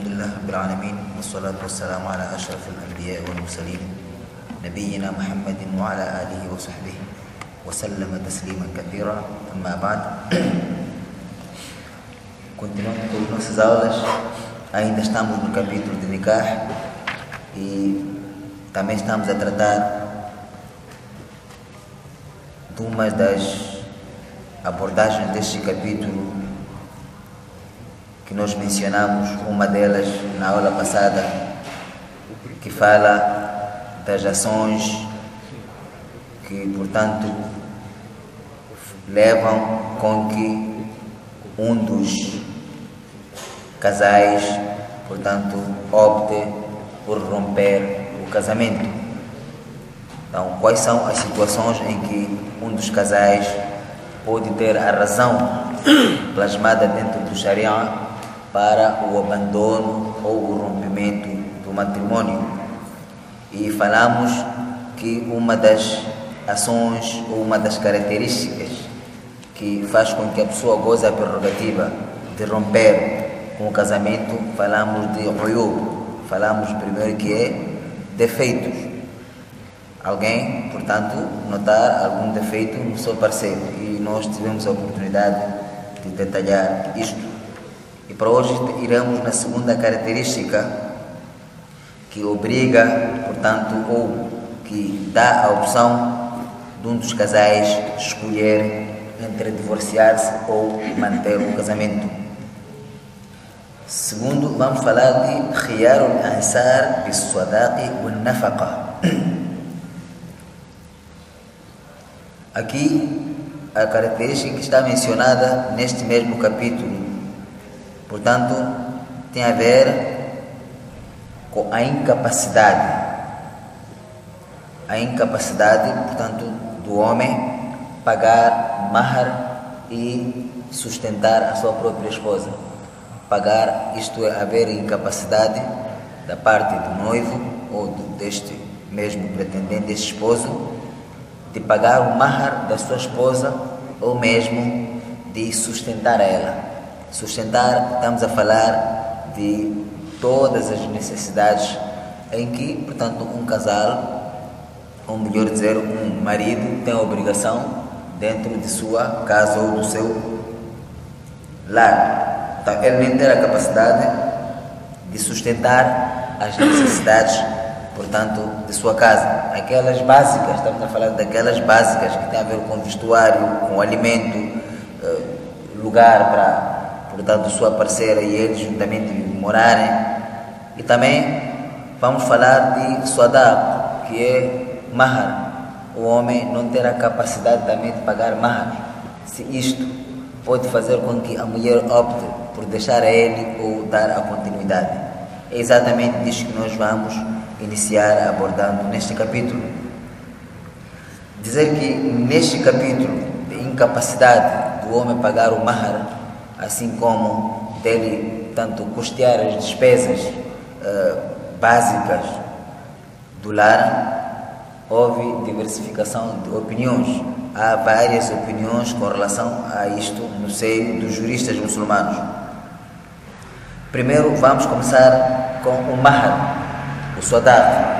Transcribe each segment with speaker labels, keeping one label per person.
Speaker 1: الحمد لله رب العالمين والصلاة والسلام على أشرف الأنبياء والمرسلين نبينا محمد وعلى آله وصحبه وسلم تسليما كثيرا أما بعد كنت نقول نفس زوج أين نستعمل الكابيتر النكاح e também estamos a tratar de uma das abordagens que nós mencionamos, uma delas na aula passada, que fala das ações que, portanto, levam com que um dos casais, portanto, opte por romper o casamento. Então, quais são as situações em que um dos casais pode ter a razão plasmada dentro do Sharia para o abandono ou o rompimento do matrimônio? E falamos que uma das ações ou uma das características que faz com que a pessoa goze a prerrogativa de romper com o casamento, falamos de uyub, falamos primeiro que é defeitos. Alguém, portanto, notar algum defeito no seu parceiro e nós tivemos a oportunidade de detalhar isto. E para hoje iremos na segunda característica que obriga, portanto, ou que dá a opção de um dos casais escolher entre divorciar-se ou manter o casamento. Segundo, vamos falar de khiyar al-ansar bis-sadaqi wal-nafaqa. Aqui, a característica que está mencionada neste mesmo capítulo, portanto, tem a ver com a incapacidade. A incapacidade, portanto, do homem pagar mahar e sustentar a sua própria esposa pagar, isto é, haver incapacidade da parte do noivo ou deste mesmo pretendente, deste esposo, de pagar o mahar da sua esposa ou mesmo de sustentar ela. Sustentar, estamos a falar de todas as necessidades em que, portanto, um casal, ou melhor dizer, um marido tem a obrigação dentro de sua casa ou do seu lar. Então, ele nem ter a capacidade de sustentar as necessidades, portanto, de sua casa. Aquelas básicas, estamos a falar daquelas básicas que têm a ver com vestuário, com alimento, lugar para, portanto, sua parceira e ele juntamente morarem. E também vamos falar de suadaq, que é mahar. O homem não ter a capacidade também de pagar mahar. Se isto pode fazer com que a mulher opte por deixar a ele ou dar a continuidade. É exatamente disso que nós vamos iniciar abordando neste capítulo. Dizer que neste capítulo de incapacidade do homem pagar o mahar, assim como dele tanto custear as despesas uh, básicas do lar, houve diversificação de opiniões. Há várias opiniões com relação a isto no seio dos juristas muçulmanos. Primeiro vamos começar com o mahar, o sadaq.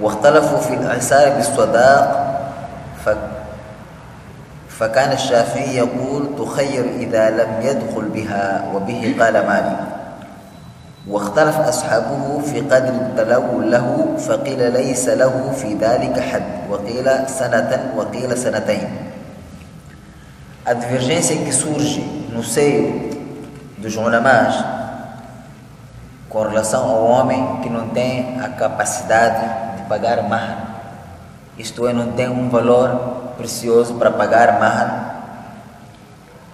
Speaker 1: واختلفوا في الأنصار بالصداق فكان الشافعي يقول تخير إذا لم يدخل بها وبه قال مالك. واختلف أصحابه في قدر التلون له فقيل ليس له في ذلك حد وقيل سنة وقيل سنتين. الدفرجنسي كي سورجي نسيو دو جونماج كون رلاسان أو وامي كي نونتين اكاباسيداد دي بغار مهر استوى نونتين اون فالور precioso para pagar mahar,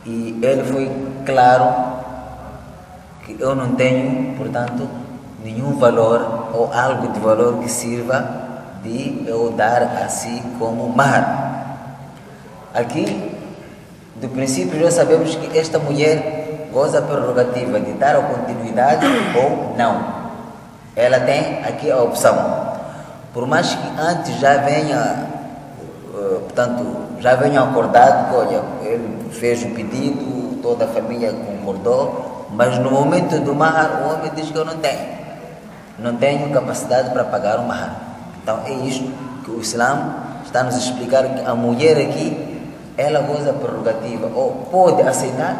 Speaker 1: e ele foi claro que eu não tenho, portanto, nenhum valor ou algo de valor que sirva de eu dar a si como mahar. Aqui, do princípio, já sabemos que esta mulher goza a prerrogativa de dar a continuidade ou não. Ela tem aqui a opção. Por mais que antes já venha, portanto, já venha acordado que, olha, ele fez o pedido, toda a família concordou, Mas no momento do mahar, o homem diz que eu não tenho. Não tenho capacidade para pagar o mahar. Então é isto que o Islã está nos explicar que a mulher aqui, ela goza prerrogativa, ou pode aceitar,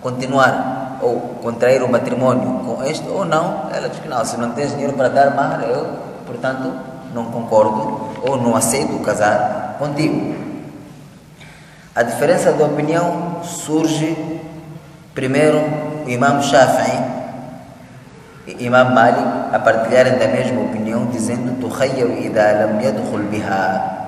Speaker 1: continuar, ou contrair o matrimônio com este, ou não, ela diz que não, se não tens dinheiro para dar mahar, eu, portanto, não concordo, ou não aceito casar contigo. A diferença de opinião surge primeiro o Imam Shafi'i e Imam Malik a partilharem da mesma opinião, dizendo: Tuhayyaw idha mulher do biha.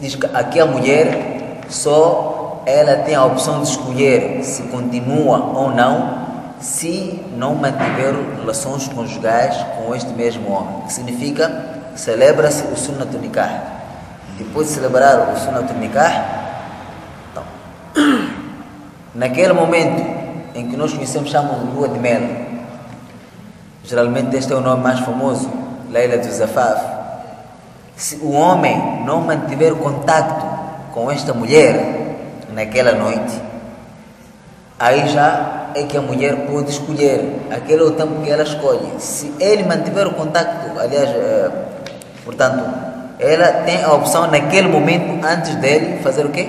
Speaker 1: Diz que aqui a mulher só ela tem a opção de escolher se continua ou não se não mantiver relações conjugais com este mesmo homem. Que significa celebra-se o sunnato nikah depois de celebrar o Sunnat Nikah, então, naquele momento em que nós conhecemos, chamamos de lua de mel. Geralmente este é o nome mais famoso, Leila do Zafaf se o homem não mantiver contato com esta mulher naquela noite, aí já é que a mulher pode escolher aquele é o tempo que ela escolhe. Se ele mantiver o contato, aliás, é, portanto, ela tem a opção naquele momento, antes dele, fazer o quê?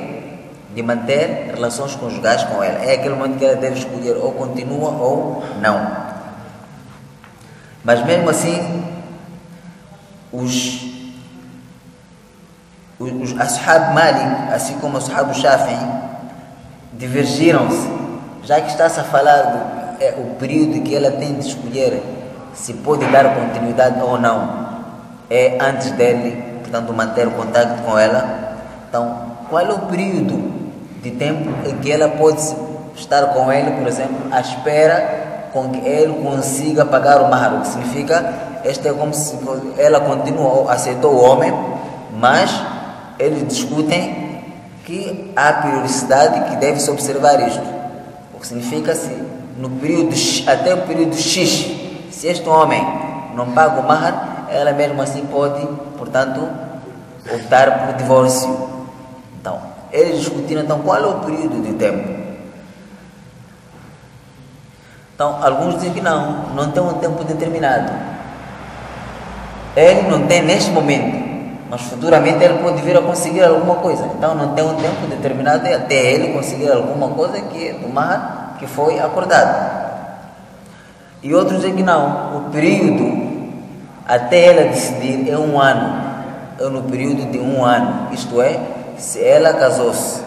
Speaker 1: De manter relações conjugais com ela. É aquele momento que ela deve escolher ou continua ou não. Mas mesmo assim, os os Ashab Malik, assim como Ashab Shafi'i, divergiram-se, já que está-se a falar do é, o período que ela tem de escolher se pode dar continuidade ou não, é antes dele, portanto, manter o contato com ela. Então, qual é o período de tempo em que ela pode estar com ele, por exemplo, à espera com que ele consiga pagar o mahar, o que significa, este é como se ela continua, aceitou o homem, mas eles discutem que há periodicidade que deve-se observar isto. O que significa se no período até o período X, se este homem não paga o mahar, ela mesmo assim pode, portanto, optar por divórcio. Então, eles discutiram então qual é o período de tempo. Então, alguns dizem que não, não tem um tempo determinado. Ele não tem neste momento mas futuramente ele pode vir a conseguir alguma coisa. Então não tem um tempo determinado até ele conseguir alguma coisa que do mar que foi acordado. E outros dizem que não, o período até ela decidir é um ano, é no período de um ano. Isto é, se ela casou-se,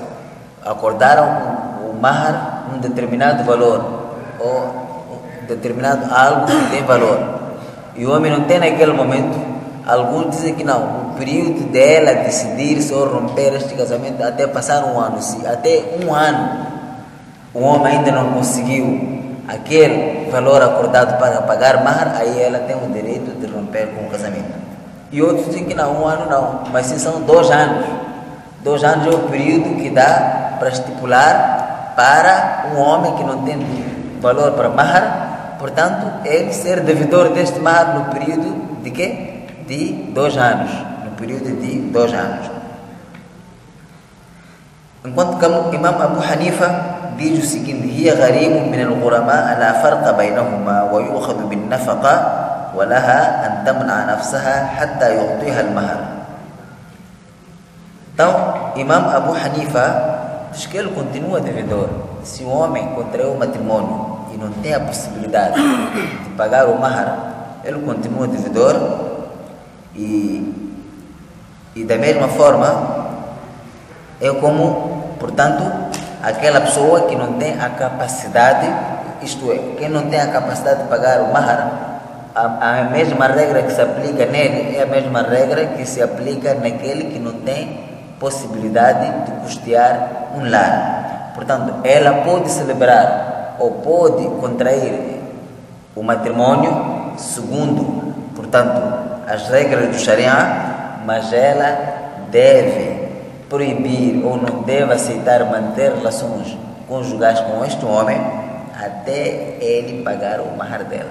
Speaker 1: acordaram o mar um determinado valor ou um determinado algo que tem valor e o homem não tem naquele momento Alguns dizem que não, o período dela decidir se romper este casamento até passar um ano, se até um ano o homem ainda não conseguiu aquele valor acordado para pagar mar, aí ela tem o direito de romper com o casamento. E outros dizem que não, um ano não, mas sim são dois anos. Dois anos é o período que dá para estipular para um homem que não tem valor para mar, portanto, ele ser devedor deste mar no período de quê? de dois anos, no período de dois anos. انقض كم إمام أبو حنيفة بيجو سجن هي غريم من الغرماء لا فرق بينهما ويؤخذ بالنفقة ولها أن تمنع نفسها حتى يعطيها المهر. تو إمام أبو حنيفة تشكيل كونتينو دي فيدور سي وومي كونتريو ماتريمونيو اي نون تي ابوسيبيليداد دي باغارو مهر. إل كونتينو دي فيدور اي إي دامير ما فورما إي كومو portanto, aquela pessoa que não tem a capacidade, isto é, quem não tem a capacidade de pagar o mahar, a, a mesma regra que se aplica nele é a mesma regra que se aplica naquele que não tem possibilidade de custear um lar. Portanto, ela pode celebrar ou pode contrair o matrimônio segundo, portanto, as regras do Sharia, mas ela deve proibir ou não deve aceitar manter relações conjugais com este homem até ele pagar o mahar dela.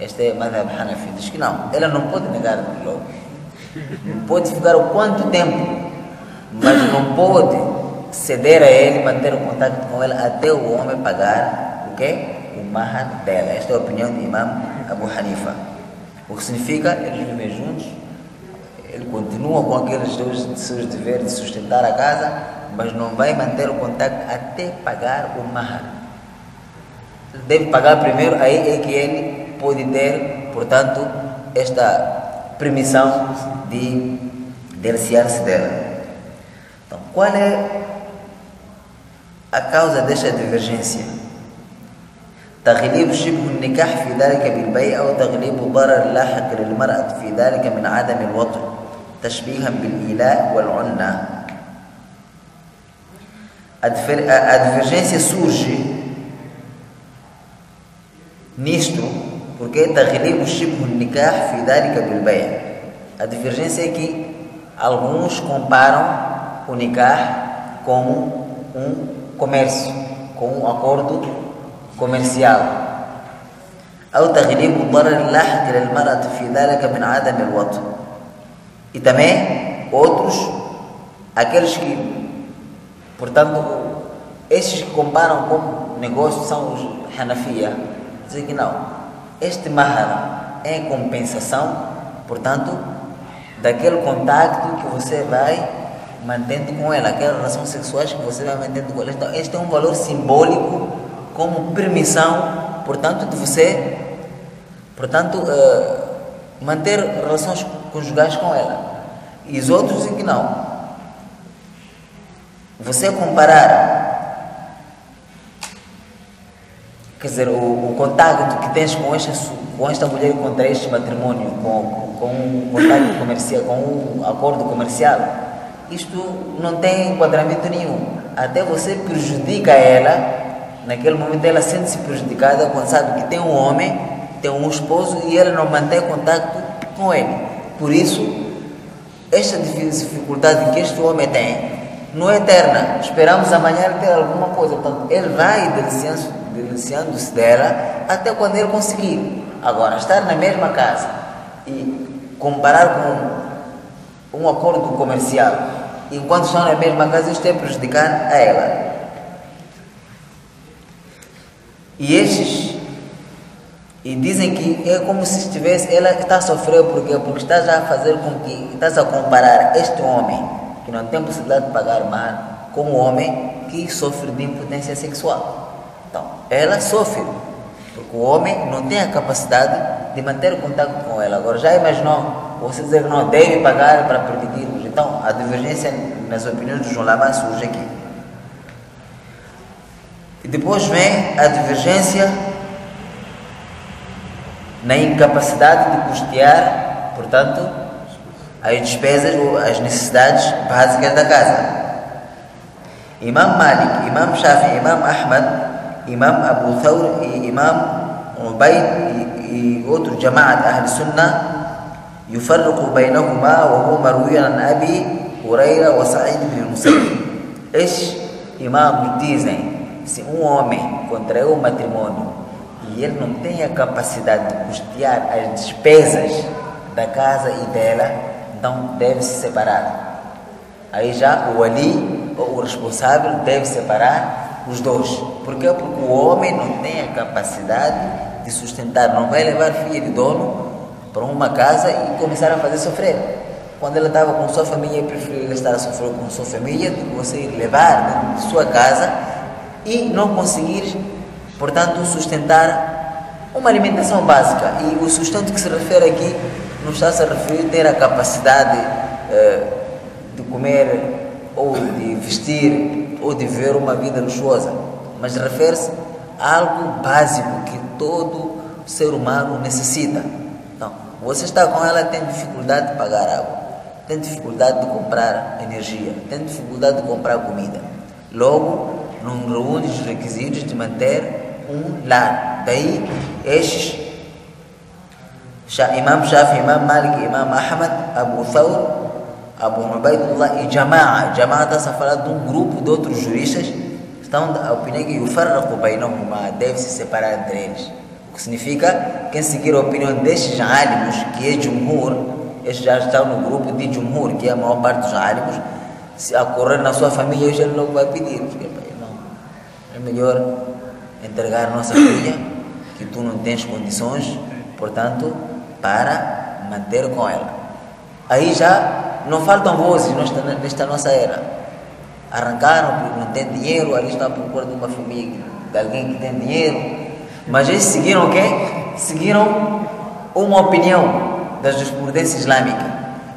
Speaker 1: Este é Madhab Hanafi, diz que não, ela não pode negar logo. Não pode ficar o quanto tempo, mas não pode ceder a ele, manter o contato com ela até o homem pagar o quê? o mahar dela. Esta é a opinião de Imam Abu Hanifa. O que significa eles vivem juntos, ele continua com aqueles dois seus deveres de sustentar a casa, mas não vai manter o contato até pagar o mahar. Ele deve pagar primeiro, aí é que ele pode ter, portanto, esta permissão de deliciar-se dela. Então, qual é a causa desta divergência? تغليب شبه النكاح في ذلك بالبيع أو تغليب ضرر لاحق للمرأة في ذلك من عدم الوطن تشبيها بالإيلاء والعنة a divergência surge nisto porque تغليب شبه النكاح في ذلك بالبيع a divergência é que alguns comparam o nikah como um comércio, com um acordo comercial أو تغليب الضرر اللاحق للمرأة في ذلك من عدم الوطن e também outros aqueles que portanto esses que comparam com negócio são os Hanafiya dizem que não. Este mahar é compensação portanto daquele contacto que você vai mantendo com ela aquelas relações sexuais que você vai mantendo com ela. Então este é um valor simbólico como permissão, portanto, de você, portanto, uh, manter relações conjugais com ela. E os outros dizem que não. Você comparar, quer dizer, o, o contato que tens com esta, com esta mulher contra este matrimônio, com, com um contato comercial, com um acordo comercial, isto não tem enquadramento nenhum. Até você prejudica ela naquele momento ela sente-se prejudicada quando sabe que tem um homem, tem um esposo e ela não mantém contato com ele. Por isso, esta dificuldade que este homem tem não é eterna. Esperamos amanhã ter alguma coisa. Portanto, ele vai deliciando-se dela até quando ele conseguir. Agora, estar na mesma casa e comparar com um acordo comercial, enquanto estão na mesma casa, isto é prejudicar a ela. E estes e dizem que é como se estivesse, ela está a sofrer porque porque está já a fazer com que estás a comparar este homem que não tem possibilidade de pagar mar com o homem que sofre de impotência sexual. Então, ela sofre porque o homem não tem a capacidade de manter o contato com ela. Agora já imaginou você dizer que não deve pagar para permitir? Então, a divergência nas opiniões do João Lama surge aqui. E depois vem a divergência na incapacidade de custear, portanto, as despesas ou as necessidades básicas da casa. Imam Malik, Imam Shafi, Imam Ahmad, Imam Abu Thawr e Imam Ubaid e, e outro Jama'at Ahl Sunnah يفرق بينهما وهو مروي عن أبي هريرة وسعيد بن المسيب إيش إمام dizem se um homem contraiu um matrimônio e ele não tem a capacidade de custear as despesas da casa e dela, então deve se separar. Aí já o ali, o responsável, deve separar os dois. Por quê? Porque o homem não tem a capacidade de sustentar, não vai levar filha de dono para uma casa e começar a fazer sofrer. Quando ela estava com sua família, preferiu estar a sofrer com sua família do que você levar de sua casa e não conseguir, portanto, sustentar uma alimentação básica. E o sustento que se refere aqui não está -se a referir a ter a capacidade eh, de comer ou de vestir ou de viver uma vida luxuosa, mas refere-se a algo básico que todo ser humano necessita. Então, você está com ela, tem dificuldade de pagar água, tem dificuldade de comprar energia, tem dificuldade de comprar comida. Logo, não reúne os requisitos de manter um lar. Daí, estes, Imam Shafi, Imam Malik, Imam Ahmad, Abu Thawr, Abu Ubaidullah e Jama'a. Jama'a está a falar de um grupo de outros juristas que estão a opinião que o Farraqu Bainahuma deve se separar entre eles. O que significa quem seguir a opinião destes álibos, que é Jumhur, estes já estão no grupo de Jumhur, que é a maior parte dos álibos, se ocorrer na sua família, hoje ele não vai pedir. É melhor entregar nossa filha, que tu não tens condições, portanto, para manter com ela. Aí já não faltam vozes nesta, nesta nossa era. Arrancaram porque não tem dinheiro, ali está à procura de uma família, de alguém que tem dinheiro. Mas eles seguiram o quê? Seguiram uma opinião da jurisprudência islâmica.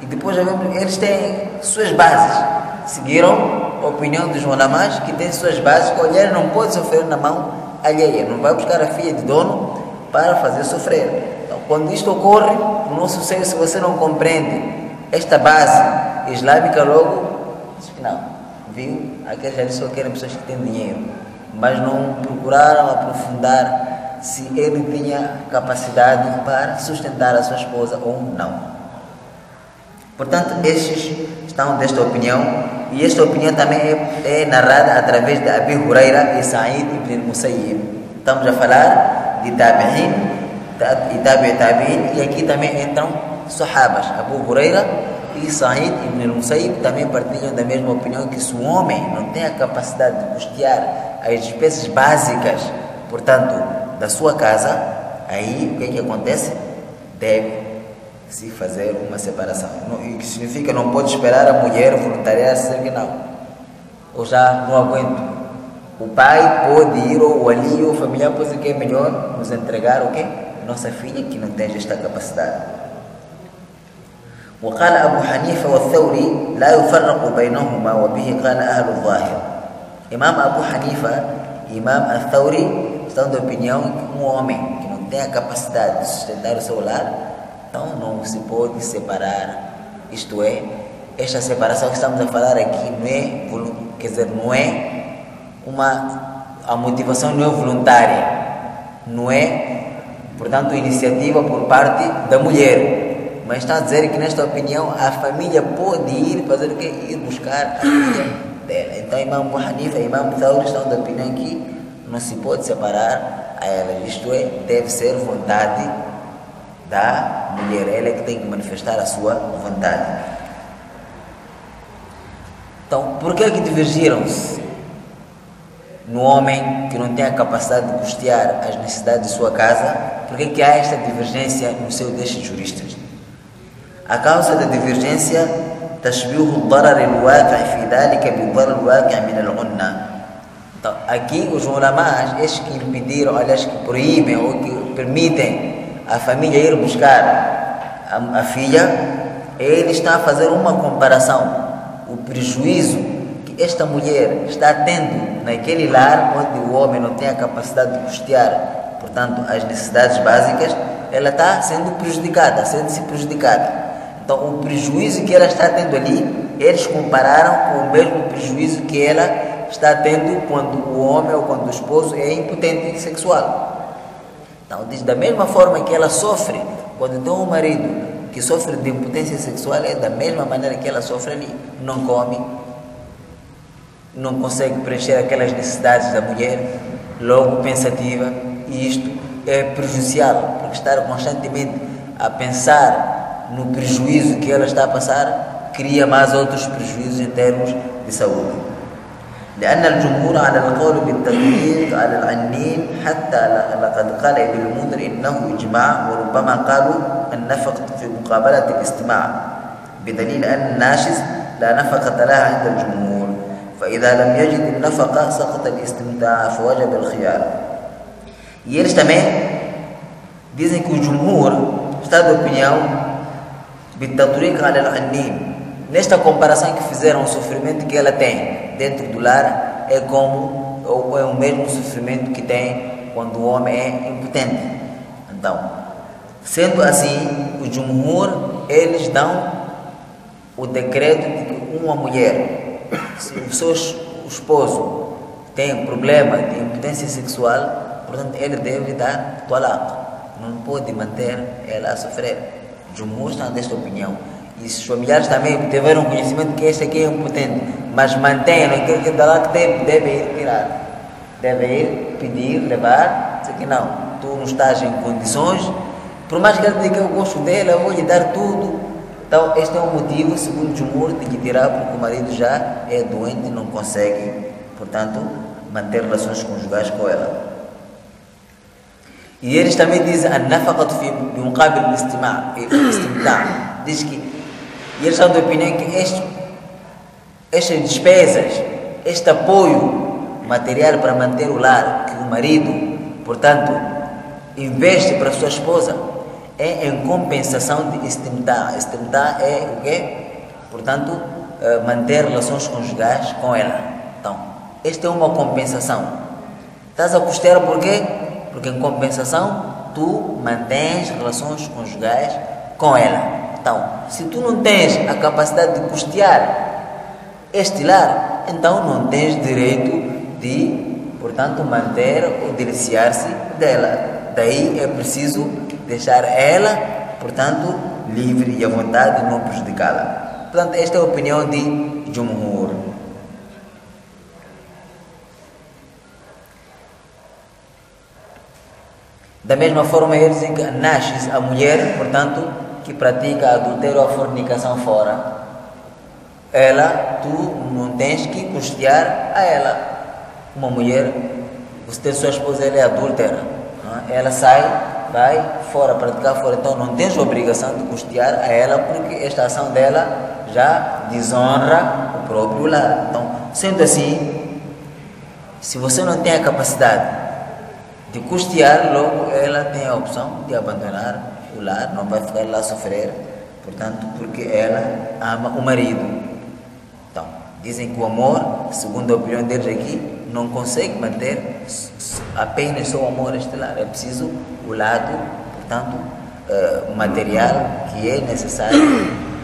Speaker 1: E depois eles têm suas bases. Seguiram a opinião dos ulamás que tem suas bases, que a mulher não pode sofrer na mão alheia, não vai buscar a filha de dono para fazer sofrer. Então, quando isto ocorre no nosso seio, se você não compreende esta base islâmica, logo diz que não, viu? Aqueles ali só querem pessoas que têm dinheiro, mas não procuraram aprofundar se ele tinha capacidade para sustentar a sua esposa ou não. Portanto, estes estão desta opinião e esta opinião também é, é narrada através de Abi Huraira e Sa'id ibn Musayyib. Estamos a falar de Tabi'in e Tabi' Tabi'in e aqui também entram Sahabas, Abu Huraira e Sa'id ibn Musayyib também partilham da mesma opinião que se o homem não tem a capacidade de custear as despesas básicas, portanto, da sua casa, aí o que é que acontece? Deve se fazer uma separação. O que significa não pode esperar a mulher voluntariar-se dizer que não. Ou já não aguento. O pai pode ir, ou ali, ou o familiar pode dizer que é melhor nos entregar o quê? Nossa filha que não tem esta capacidade. وقال أبو حنيفة والثوري لا يفرق بينهما وبه قال أهل الظاهر إمام أبو حنيفة إمام الثوري estão de opinião que um homem que não tem a capacidade de sustentar o seu lar então não se pode separar. Isto é, esta separação que estamos a falar aqui não é, quer dizer, não é uma a motivação não é voluntária, não é, portanto, iniciativa por parte da mulher. Mas está a dizer que nesta opinião a família pode ir fazer o quê? Ir buscar a filha dela. Então Imam Hanifa e Imam Thawr estão da opinião que não se pode separar a ela. Isto é, deve ser vontade da mulher, ela é que tem que manifestar a sua vontade. Então, por que é que divergiram-se no homem que não tem a capacidade de custear as necessidades de sua casa? Por que, é que há esta divergência no seu destes juristas? A causa da divergência تشبيه الضرر الواقع في ذلك بالضرر الواقع من الغنى então, aqui os ulamás, estes que impediram, aliás, que proíbem ou que permitem a família ir buscar a, a filha, ele está a fazer uma comparação. O prejuízo que esta mulher está tendo naquele lar onde o homem não tem a capacidade de custear, portanto, as necessidades básicas, ela está sendo prejudicada, sendo-se prejudicada. Então, o prejuízo que ela está tendo ali, eles compararam com o mesmo prejuízo que ela está tendo quando o homem ou quando o esposo é impotente sexual. Então, diz, da mesma forma que ela sofre quando tem um marido que sofre de impotência sexual, é da mesma maneira que ela sofre ali. Não come, não consegue preencher aquelas necessidades da mulher, logo pensativa, e isto é prejudicial, porque estar constantemente a pensar no prejuízo que ela está a passar cria mais outros prejuízos em termos de saúde. لأن الجمهور على القول بالتغيير على العنين حتى لقد قال إبن المنذر إنه إجماع وربما قالوا النفقة في مقابلة الاستماع بدليل أن الناشز لا نفقة لها عند الجمهور فإذا لم يجد النفقة سقط الاستمتاع فوجب الخيار. eles também dizem que o Jumhur está de opinião بالتطريق على العنين. Nesta comparação que fizeram o sofrimento que ela tem dentro do lar é como ou é o mesmo sofrimento que tem quando o homem é impotente. Então, sendo assim, o Jumhur eles dão o decreto de que uma mulher, se o seu esposo tem problema de impotência sexual, portanto ele deve dar talaq. Não pode manter ela a sofrer. Jumhur está desta opinião e os familiares também tiveram conhecimento que este aqui é impotente, mas mantenham é que, que da lá que deve, deve ir tirar. Deve ir, pedir, levar, dizer que não, tu não estás em condições, por mais que ele diga que é eu gosto dela, eu vou lhe dar tudo. Então este é um motivo, segundo o Jumur, de que tirar porque o marido já é doente e não consegue, portanto, manter relações conjugais com ela. E eles também dizem, an-nafaqatu fi bimuqabil istimta. Eh, Diz que e eles são de opinião que este, estas despesas, este apoio material para manter o lar que o marido, portanto, investe para a sua esposa é em compensação de istimtá. Istimtá é o quê? Portanto, eh, manter relações conjugais com ela. Então, esta é uma compensação. Estás a custear por quê? Porque em compensação tu mantens relações conjugais com ela. Então, se tu não tens a capacidade de custear este lar, então não tens direito de, portanto, manter ou deliciar-se dela. Daí é preciso deixar ela, portanto, livre e à vontade, não prejudicá-la. Portanto, esta é a opinião de Jumhur. Da mesma forma, eles dizem que nasce a mulher, portanto, que pratica adultério ou fornicação fora, ela, tu não tens que custear a ela. Uma mulher, você tem sua esposa, ela é adúltera, é? ela sai, vai fora, praticar fora, então não tens obrigação de custear a ela, porque esta ação dela já desonra o próprio lar. Então, sendo assim, se você não tem a capacidade de custear, logo ela tem a opção de abandonar o lar, não vai ficar lá a sofrer, portanto, porque ela ama o marido. Então, dizem que o amor, segundo a opinião deles aqui, não consegue manter apenas só o amor estelar, é preciso o lado, portanto, uh, material que é necessário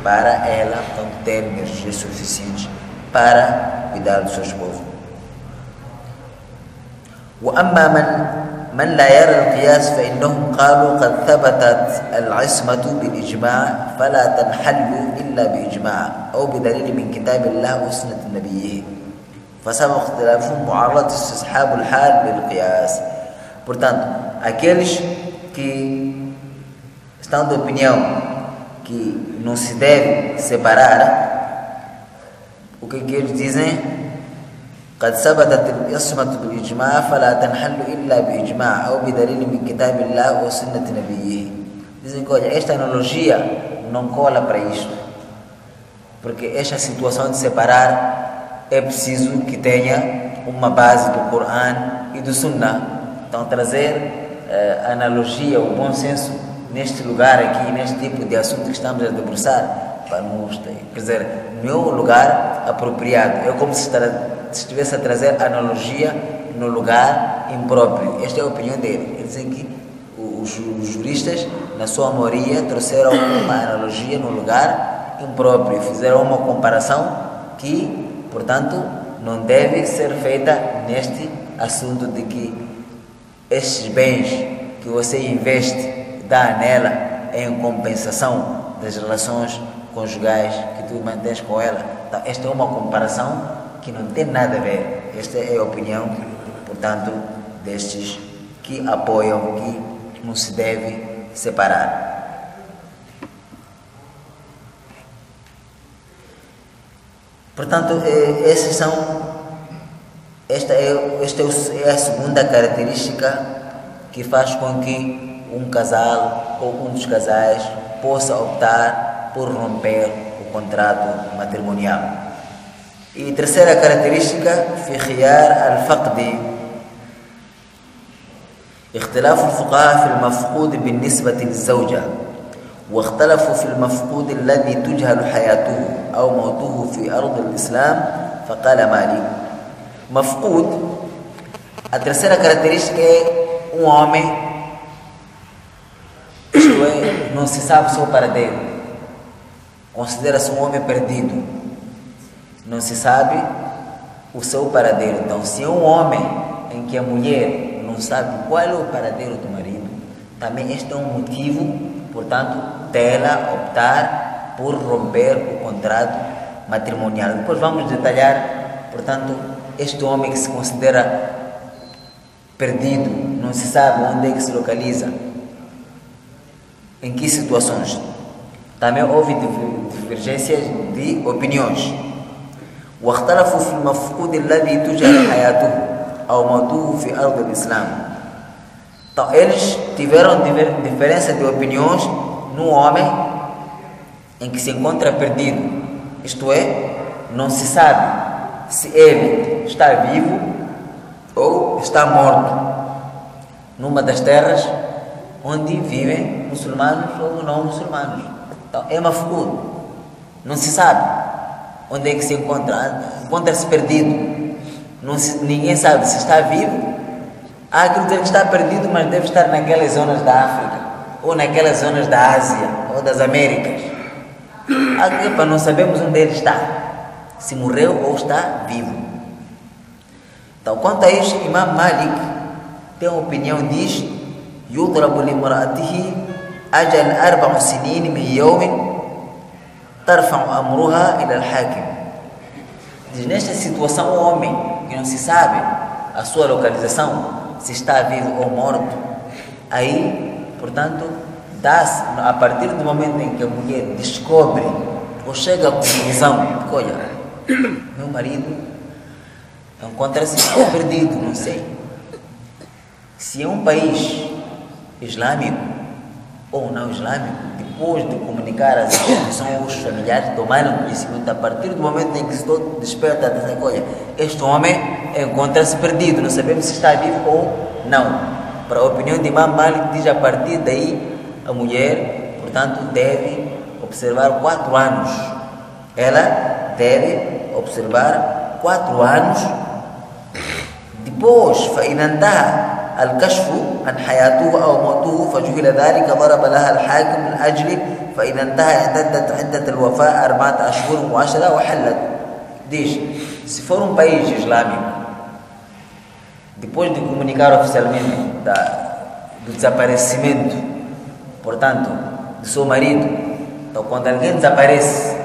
Speaker 1: para ela portanto, ter energias suficientes para cuidar do seu esposo. وأما من من لا يرى القياس فإنهم قالوا قد ثبتت العصمة بالإجماع فلا تنحل إلا بإجماع أو بدليل من كتاب الله وسنة نبيه فسبب اختلافهم معارضة استصحاب الحال بالقياس Portanto, aqueles que estão de opinião que não se deve separar, o que, que eles dizem? قد ثبتت العصمة بالإجماع فلا تنحل إلا بإجماع أو بدليل من كتاب الله وسنة نبيه Dizem que, olha, esta analogia não cola para isto. Porque esta situação de separar é preciso que tenha uma base do Coran e do Sunnah. Então, trazer uh, analogia, o bom senso neste lugar aqui, neste tipo de assunto que estamos a debruçar, para nos, quer dizer, não é um lugar apropriado. É como se estivesse a trazer analogia no lugar impróprio. Esta é a opinião dele. Eles dizem que os juristas, na sua maioria, trouxeram uma analogia no lugar impróprio, fizeram uma comparação que, portanto, não deve ser feita neste assunto de que estes bens que você investe, dá nela em compensação das relações conjugais que tu mantens com ela. Então, esta é uma comparação que não tem nada a ver. Esta é a opinião, portanto, destes que apoiam que não se deve separar. Portanto, eh, esses são esta é, esta é a segunda característica que faz com que um casal ou um dos casais possa optar por romper o contrato matrimonial. Terceira característica, في خيار الفقد. اختلاف الفقهاء في المفقود بالنسبة للزوجة واختلفوا في المفقود الذي تجهل حياته أو موته في أرض الإسلام فقال مالك مفقود a terceira característica é um homem isto é, não se sabe seu paradeiro considera-se um homem perdido. Não se sabe o seu paradeiro. Então, se é um homem em que a mulher não sabe qual é o paradeiro do marido, também este é um motivo, portanto, dela optar por romper o contrato matrimonial. Depois vamos detalhar, portanto, este homem que se considera perdido, não se sabe onde é que se localiza, em que situações. Também houve divergências de opiniões. واختلفوا في المفقود الذي تجهل حياته أو موته في أرض الإسلام Então, eles tiveram diferença de opiniões no homem em que se encontra perdido. Isto é, não se sabe se ele está vivo ou está morto numa das terras onde vivem muçulmanos ou não muçulmanos. Então, é mafkud. Não se sabe onde é que se encontra. Encontra-se perdido. Não se, ninguém sabe se está vivo. Há que dizer que está perdido, mas deve estar naquelas zonas da África, ou naquelas zonas da Ásia, ou das Américas. Há que para não sabemos onde ele está. Se morreu ou está vivo. Então, quanto a isso, Imam Malik tem uma opinião, diz يضرب لامرأته أجل أربع سنين من يوم tarfa'u amruha ila al-hakim. Diz, nesta situação, o homem que não se sabe a sua localização, se está vivo ou morto, aí, portanto, dá-se, a partir do momento em que a mulher descobre ou chega à conclusão olha, meu marido encontra-se perdido, não sei. Se é um país islâmico ou não islâmico, depois de comunicar as instituições os familiares tomaram conhecimento a partir do momento em que se desperta a coisa. olha, este homem encontra-se perdido, não sabemos se está vivo ou não. Para a opinião de Imam Malik, diz a partir daí a mulher, portanto, deve observar quatro anos. Ela deve observar quatro anos depois, Fainandá, الكشف عن حياته أو موته فجهل ذلك ضرب لها الحاكم من أجله فإذا انتهى اعتدت عدة الوفاة أربعة أشهر وعشرة وحلت diz se for um país islâmico depois de comunicar oficialmente da, do desaparecimento portanto do seu marido então quando alguém desaparece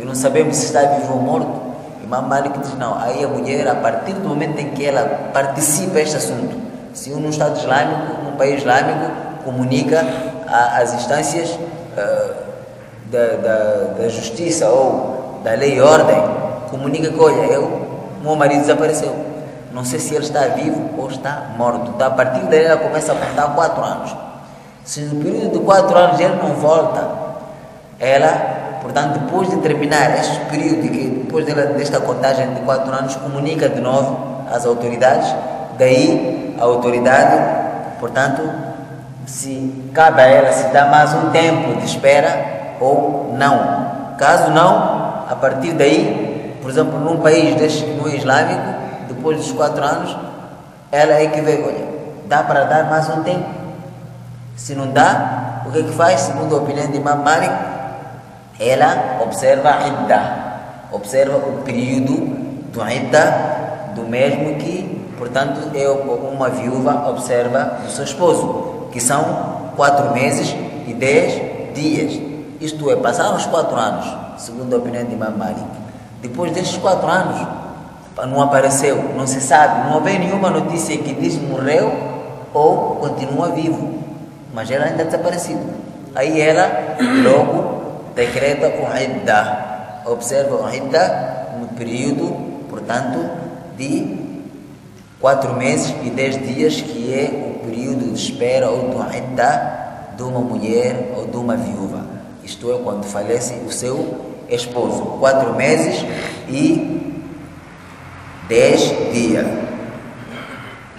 Speaker 1: e não sabemos se está vivo ou morto Imam Malik diz não aí a mulher a partir do momento em que ela participa este assunto se um Estado Islâmico, um país islâmico, comunica às instâncias uh, da, da, da, justiça ou da lei e ordem, comunica que, olha, eu, meu marido desapareceu. Não sei se ele está vivo ou está morto. Então, a partir daí ela começa a contar quatro anos. Se no período de quatro anos ele não volta, ela, portanto, depois de terminar este período, que depois dela, desta contagem de quatro anos, comunica de novo às autoridades, daí a autoridade, portanto, se cabe a ela se dá mais um tempo de espera ou não. Caso não, a partir daí, por exemplo, num país deste no islâmico, depois dos quatro anos, ela é que vê, olha, dá para dar mais um tempo. Se não dá, o que é que faz? Segundo a opinião de Imam Malik, ela observa a idda, observa o período do idda, do mesmo que Portanto, eu, uma viúva observa o seu esposo, que são quatro meses e dez dias. Isto é, passaram os quatro anos, segundo a opinião de Imam Malik. Depois destes quatro anos, não apareceu, não se sabe, não houve nenhuma notícia que diz morreu ou continua vivo, mas ela ainda desaparecida. Aí ela logo decreta o Idda, observa o Idda no período, portanto, de quatro meses e dez dias, que é o período de espera ou do idda de uma mulher ou de uma viúva. Isto é, quando falece o seu esposo. Quatro meses e dez dias.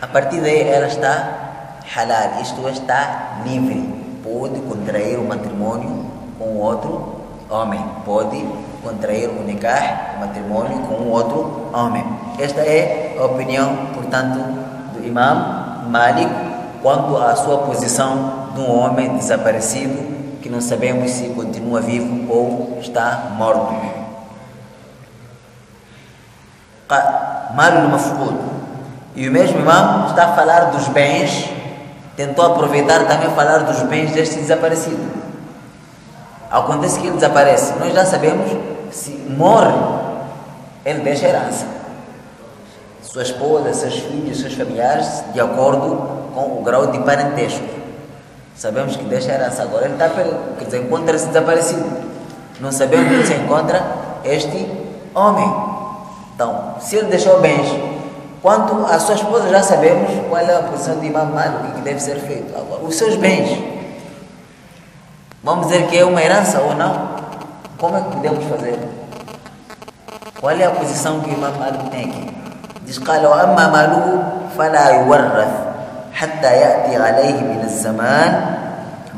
Speaker 1: A partir daí ela está halal, isto é, está livre. Pode contrair o matrimônio com outro homem. Pode contrair o nikah, o matrimônio com outro homem. Esta é a opinião, portanto, do Imam Malik quanto à sua posição de um homem desaparecido que não sabemos se continua vivo ou está morto. Mal mafqud. E o mesmo imam está a falar dos bens, tentou aproveitar também falar dos bens deste desaparecido. Acontece que ele desaparece. Nós já sabemos se morre, ele deixa herança. Sua esposa, seus filhos, seus familiares, de acordo com o grau de parentesco. Sabemos que deixa herança. Agora ele está, quer dizer, encontra-se desaparecido. Não sabemos onde se encontra este homem. Então, se ele deixou bens, Quanto à sua esposa, já sabemos qual é a posição de Imam Malik, o que deve ser feito. Agora, os seus bens, vamos dizer que é uma herança ou não? Como é que podemos fazer? Qual é a posição que o Imam Malik tem aqui? Diz: قال وأما ماله فلا يورث حتى يأتي عليه من الزمان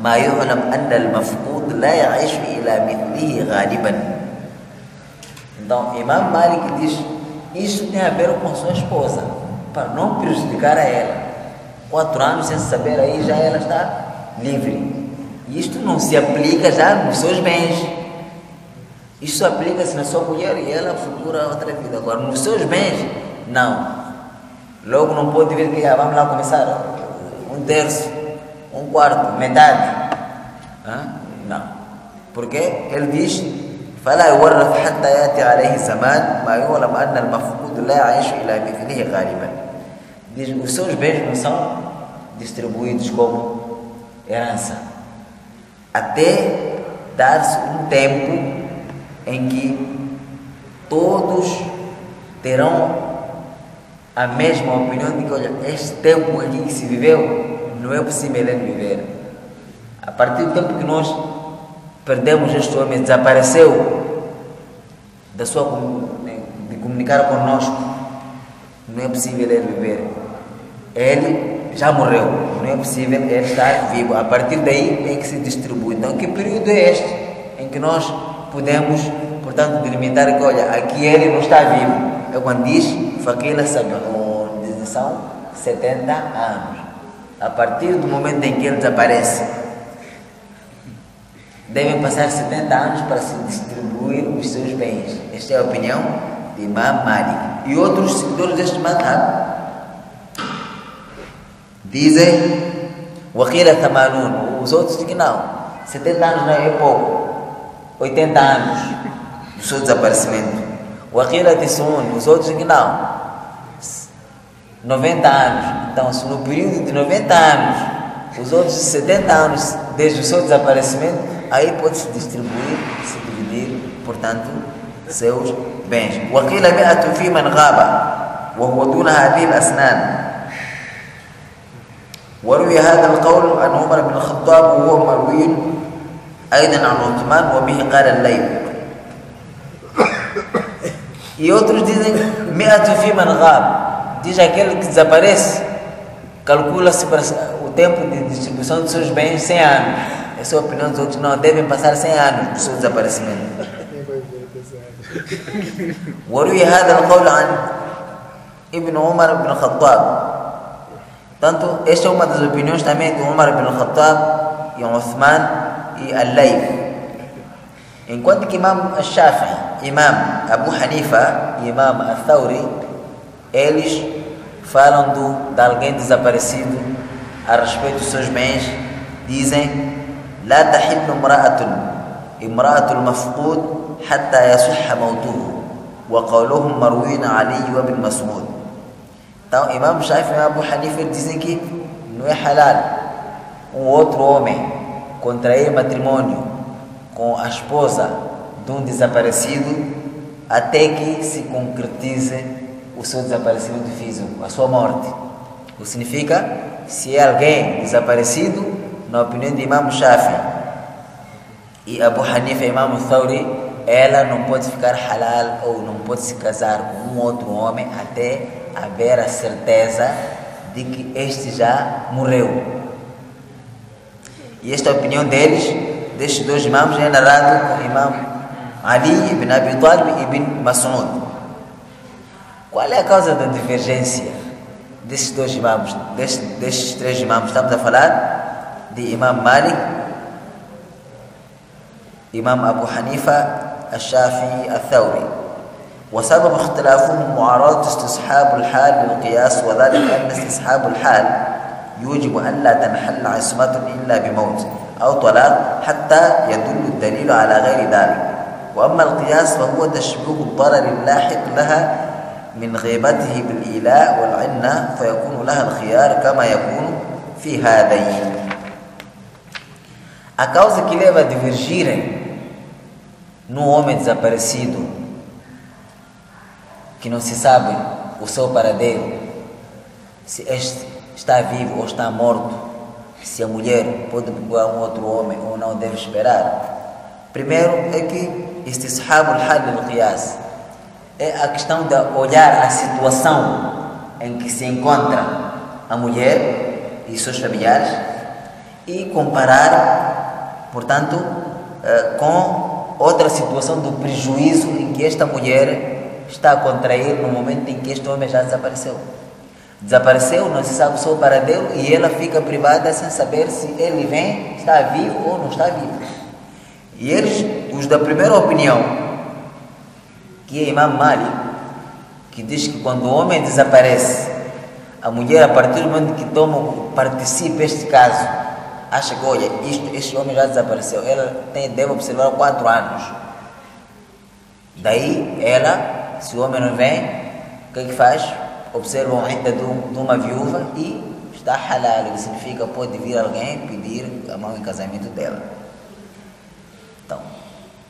Speaker 1: ما يعلم أن المفقود لا يعيش إلى مثله غالبا. Então, Imam Malik diz isso tem a ver com sua esposa, para não prejudicar a ela. Quatro anos sem saber aí já ela está livre. Isto não se aplica já nos seus bens. Isto aplica-se na sua mulher e ela futura outra vida. Agora, nos seus bens, não. Logo não pode vir que ah, vamos lá começar um terço, um quarto, metade. Ah? Não. Porque ele diz فلا يورث حتى يأتي عليه زمان ما يعلم أن المفقود لا يعيش إلى مثله غالبا diz os seus bens não são distribuídos como herança até dar-se um tempo em que todos terão a mesma opinião de que olha, este tempo aqui que se viveu não é possível ele viver a partir do tempo que nós perdemos este homem, desapareceu da sua de comunicar conosco. Não é possível ele viver. Ele já morreu, não é possível ele estar vivo. A partir daí é que se distribui. Então, que período é este em que nós podemos, portanto, delimitar que, olha, aqui ele não está vivo? É quando diz, Faquila Sabihun, são 70 anos. A partir do momento em que ele desaparece, devem passar 70 anos para se distribuir os seus bens. Esta é a opinião de Imam Malik. E outros seguidores deste madhab dizem Wakila Tamanun. Os outros dizem que não. 70 anos não é pouco. 80 anos do seu desaparecimento. Wakila Tisun. Os outros dizem que não. 90 anos. Então, se no período de 90 anos, os outros 70 anos desde o seu desaparecimento, aí pode se distribuir, se dividir, portanto, seus bens. وقيل مئة في من غاب وهو دون هذه الأسنان وروي هذا القول عن عمر بن الخطاب وهو مروي أيضا عن عثمان وبه قال الليل E outros dizem مئة في من غاب diz aquele que desaparece calcula-se o tempo de distribuição de seus bens 100 anos essa é a opinião dos outros não devem passar 100 anos do seu desaparecimento وروي هذا القول عن ابن عمر بن الخطاب Tanto, esta é uma das opiniões também de Umar ibn Khattab e Uthman e Al-Layth. Enquanto que Imam Al-Shafi'i, Imam Abu Hanifa e Imam Al-Thawri, eles falam do, de alguém desaparecido a respeito dos seus bens, dizem لا تحل امرأة امرأة المفقود حتى يصح موته وقولهم مروين علي وابن مسعود Então, Imam Shafi e Abu Hanifa dizem que não é halal um outro homem contrair matrimônio com a esposa de um desaparecido até que se concretize o seu desaparecimento físico, a sua morte. O que significa, se é alguém desaparecido, na opinião de Imam Shafi e Abu Hanifa e Imam Thawri, ela não pode ficar halal ou não pode se casar com um outro homem até haver a certeza de que este já morreu. E esta opinião deles, دش دوج امام جينا راتو امام علي بن ابي طالب ابن مسعود قال يا كوزا دو ديفيرجنسيا دش دوج امام دش دش تريج امام تبدا فلان دي امام مالك امام ابو حنيفه الشافعي الثوري وسبب اختلافهم معارضه استصحاب الحال للقياس وذلك ان استصحاب الحال يجب ان لا تنحل عصمه الا بموت أو طلاق حتى يدل الدليل على غير ذلك. وأما القياس فهو تشبيه الضرر اللاحق لها من غيبته بالإيلاء والعنة فيكون لها الخيار كما يكون في هذين. A causa que leva a divergirem no homem desaparecido que não se sabe o seu paradeiro, se este está vivo ou está morto, se a mulher pode procurar um outro homem ou não deve esperar. Primeiro é que este sahab al qiyas é a questão de olhar a situação em que se encontra a mulher e seus familiares e comparar, portanto, eh, com outra situação do prejuízo em que esta mulher está a contrair no momento em que este homem já desapareceu. Desapareceu, não se sabe o seu paradelo e ela fica privada sem saber se ele vem, está vivo ou não está vivo. E eles, os da primeira opinião, que é Imam Malik, que diz que quando o homem desaparece, a mulher, a partir do momento que toma, participa este caso, acha que, olha, isto, este homem já desapareceu. Ela tem, deve observar quatro anos. Daí, ela, se o homem não vem, o que é que faz? Observam ainda de, uma viúva e está halal, que significa pode vir alguém pedir a mão em casamento dela. Então,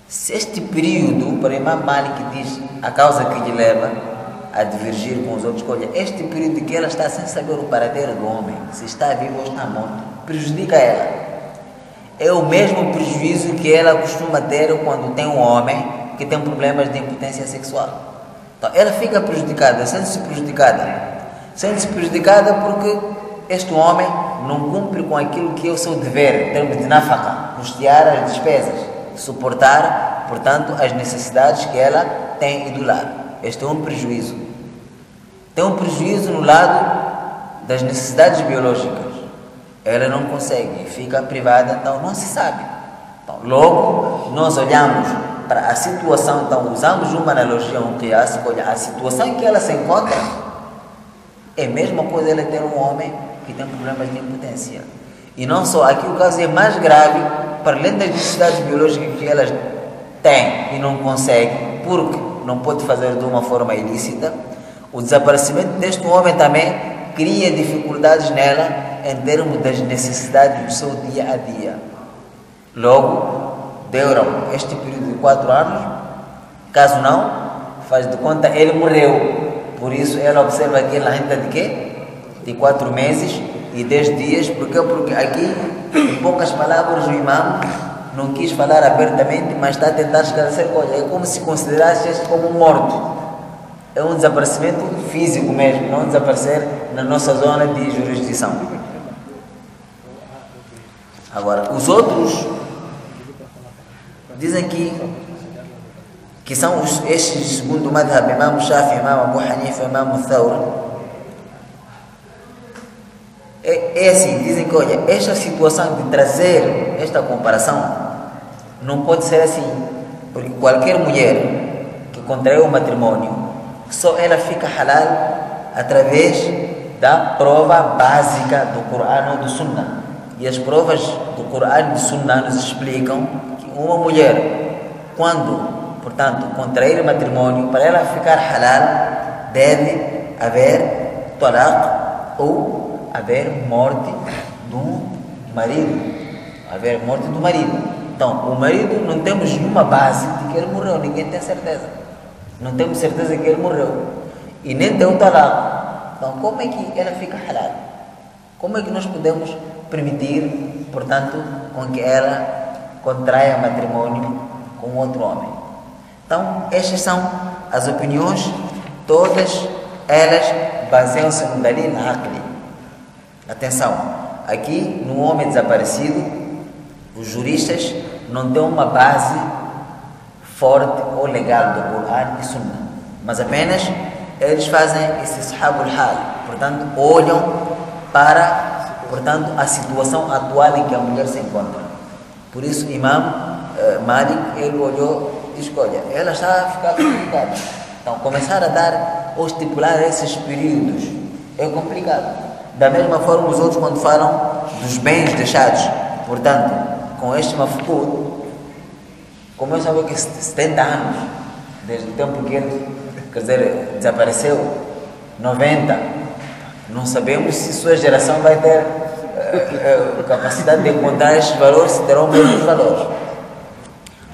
Speaker 1: se este período, para Imam Malik diz a causa que lhe leva a divergir com os outros, olha, este período que ela está sem saber o paradeiro do homem, se está vivo ou está morto, prejudica ela. É o mesmo prejuízo que ela costuma ter quando tem um homem que tem problemas de impotência sexual. Então, ela fica prejudicada, sente-se prejudicada. Sente-se prejudicada porque este homem não cumpre com aquilo que é o seu dever, em termos de nafaka, custear as despesas, suportar, portanto, as necessidades que ela tem e do lar. Este é um prejuízo. Tem um prejuízo no lado das necessidades biológicas. Ela não consegue, fica privada, então não se sabe. Então, logo, nós olhamos para a situação, então usamos uma analogia, um qiyas, olha, a situação em que ela se encontra é a mesma coisa ela ter um homem que tem problemas de impotência. E não só, aqui o caso é mais grave, para além das necessidades biológicas que elas têm e não conseguem, porque não pode fazer de uma forma ilícita, o desaparecimento deste homem também cria dificuldades nela em termos das necessidades do seu dia a dia. Logo, deram este período de quatro anos, caso não, faz de conta, ele morreu. Por isso ela observa aqui ainda de quê? De quatro meses e dez dias, porque Porque aqui, em poucas palavras, o imam não quis falar abertamente, mas está a tentar esclarecer coisas. É como se considerasse este como morto. É um desaparecimento físico mesmo, não desaparecer na nossa zona de jurisdição. Agora, os outros Dizem que, que são os, estes, segundo o Madhab, Imam Shafi, Imam Abu Hanifa, Imam Thawr. É, é assim, dizem que, olha, esta situação de trazer esta comparação não pode ser assim, porque qualquer mulher que contraiu o matrimônio, só ela fica halal através da prova básica do Corão ou do Sunnah. E as provas do Corão e do Sunnah nos explicam uma mulher, quando, portanto, contrair matrimônio, para ela ficar halal, deve haver talaq ou haver morte do marido. Haver morte do marido. Então, o marido não temos nenhuma base de que ele morreu, ninguém tem certeza. Não temos certeza que ele morreu. E nem tem o talaq. Então, como é que ela fica halal? Como é que nós podemos permitir, portanto, com que ela contraia matrimônio com outro homem. Então, estas são as opiniões, todas elas baseiam-se no Dalil Aqli. Atenção, aqui no homem desaparecido, os juristas não têm uma base forte ou legal do Quran e Sunnah, mas apenas eles fazem esse sahabul hal, portanto, olham para portanto, a situação atual em que a mulher se encontra. Por isso, Imam uh, Malik, ele olhou e disse: Olha, ela está a ficar complicada. Então, começar a dar ou estipular esses períodos é complicado. Da mesma forma, os outros, quando falam dos bens deixados, portanto, com este mafkud, começam a ver que 70 anos, desde o tempo que ele, quer dizer, desapareceu, 90, não sabemos se sua geração vai ter a capacidade de encontrar esses valores terão mesmos valores.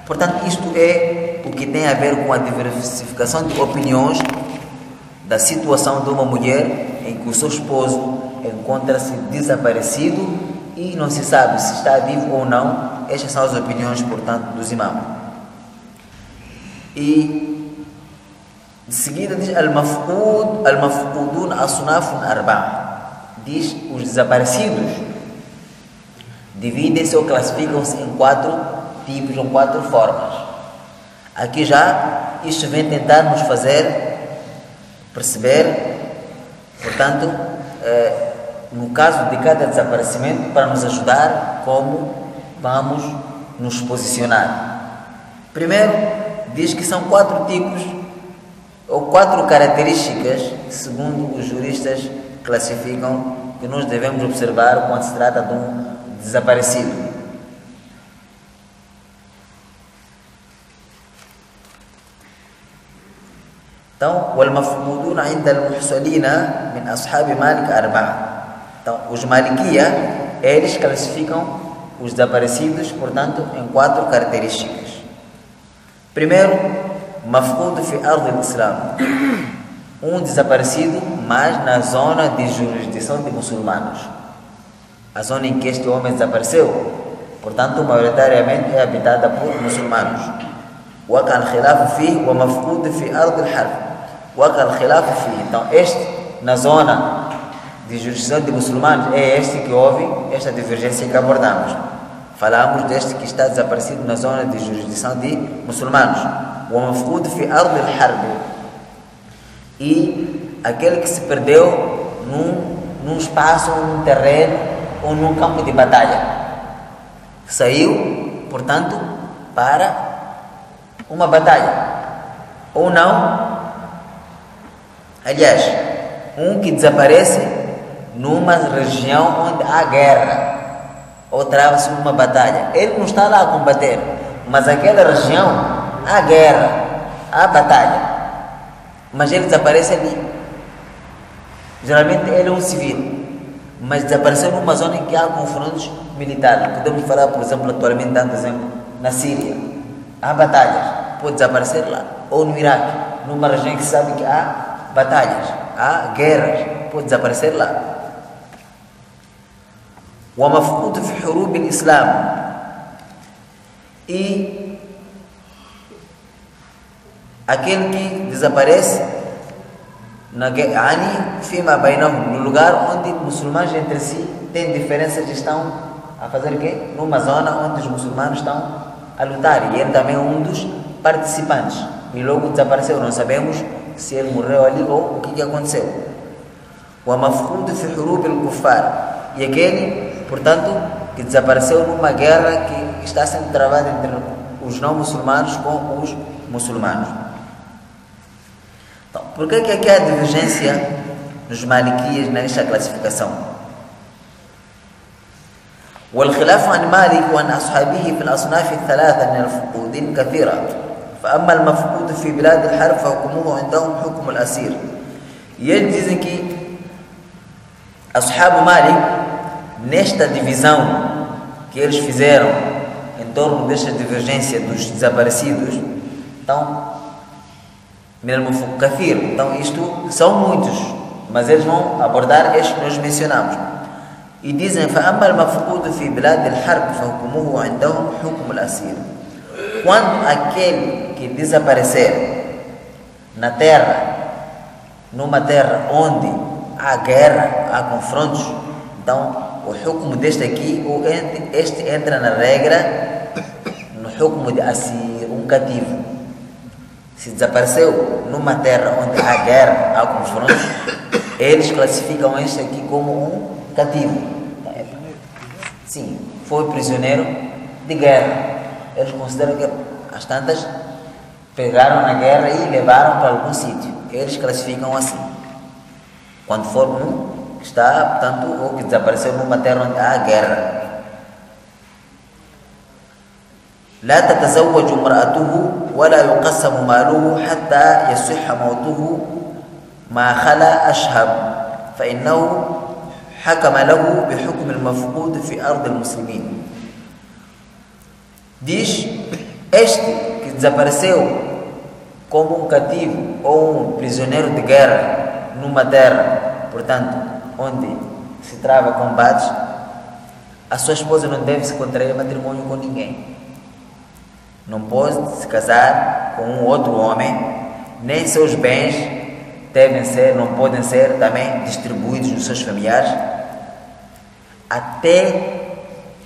Speaker 1: Portanto, isto é o que tem a ver com a diversificação de opiniões da situação de uma mulher em que o seu esposo encontra-se desaparecido e não se sabe se está vivo ou não. Estas são as opiniões, portanto, dos imãs. E de seguida diz Al-Mafqud, Al-Mafqudun Asunafun Arba. Diz os desaparecidos dividem-se ou classificam-se em quatro tipos ou quatro formas. Aqui já isto vem tentar nos fazer perceber, portanto, eh, no caso de cada desaparecimento, para nos ajudar como vamos nos posicionar. Primeiro, diz que são quatro tipos ou quatro características, segundo os juristas classificam, que nós devemos observar quando se trata de um desaparecido. Então, والمفقودون عند المحصلين من أصحاب مالك أربعة. Então, os Malikia, eles classificam os desaparecidos, portanto, em quatro características. Primeiro, mafqud fi ard al-Islam. Um desaparecido, mas na zona de jurisdição de muçulmanos. A zona em que este homem desapareceu, portanto, maioritariamente é habitada por muçulmanos. وقع الخلاف فيه ومفقود في أرض الحرب Waqal khilaf Então, este, na zona de jurisdição de muçulmanos, é este que houve esta divergência que abordamos. Falamos deste que está desaparecido na zona de jurisdição de muçulmanos. O mafqud fi ard al-harb. e aquele que se perdeu num, num espaço, num terreno ou num campo de batalha. Saiu, portanto, para uma batalha. Ou não, Aliás, um que desaparece numa região onde há guerra ou trava-se uma batalha. Ele não está lá a combater, mas aquela região há guerra, há batalha Mas ele desaparece ali. Geralmente ele é um civil, mas desapareceu numa zona em que há confrontos militares. Podemos falar, por exemplo, atualmente, dando exemplo, na Síria. Há batalhas, pode desaparecer lá. Ou no Iraque, numa região que sabe que há batalhas, há guerras, pode desaparecer lá. ومفقود في حروب الإسلام e aquele que desaparece ani fima bainahum no lugar onde muçulmanos entre si têm diferenças estão a fazer o quê? Numa zona onde os muçulmanos estão a lutar e ele também é um dos participantes e logo desapareceu, não sabemos se ele morreu ali ou o que, que aconteceu. O amafqud fi hurub al-kuffar. E aquele, portanto, que desapareceu numa guerra que está sendo travada entre os não muçulmanos com os muçulmanos. Então, por que, que aqui há divergência nos maliquias nesta classificação? والخلاف عن مالك وعن أصحابه في الأصناف الثلاثة من الفقود كثيرة فأما المفقود في بلاد الحرب فحكمه عندهم حكم الأسير eles dizem que Ashab Malik nesta divisão que eles fizeram em torno desta divergência dos desaparecidos então mesmo kafir então isto são muitos mas eles vão abordar estes que nós mencionamos e dizem فأما المفقود في بلاد الحرب فحكمه عندهم حكم الأسير quando aquele que desaparecer na terra, numa terra onde há guerra, há confrontos, então o hukumo deste aqui, este entra na regra no hukumo de assir, um cativo. Se desapareceu numa terra onde há guerra, há confrontos, eles classificam este aqui como um cativo. Sim, foi prisioneiro de guerra eles consideram que as tantas pegaram na guerra e levaram para algum sítio. Eles classificam assim. Quando for um que está, portanto, ou que desapareceu numa terra onde há guerra. لا تتزوج امرأته ولا يقسم ماله حتى يصح موته ما خلا أشهب فإنه حكم له بحكم المفقود في أرض المسلمين Diz: Este que desapareceu como um cativo ou um prisioneiro de guerra numa terra portanto, onde se trava combates, a sua esposa não deve se contrair matrimônio com ninguém. Não pode se casar com um outro homem, nem seus bens devem ser, não podem ser também distribuídos nos seus familiares, até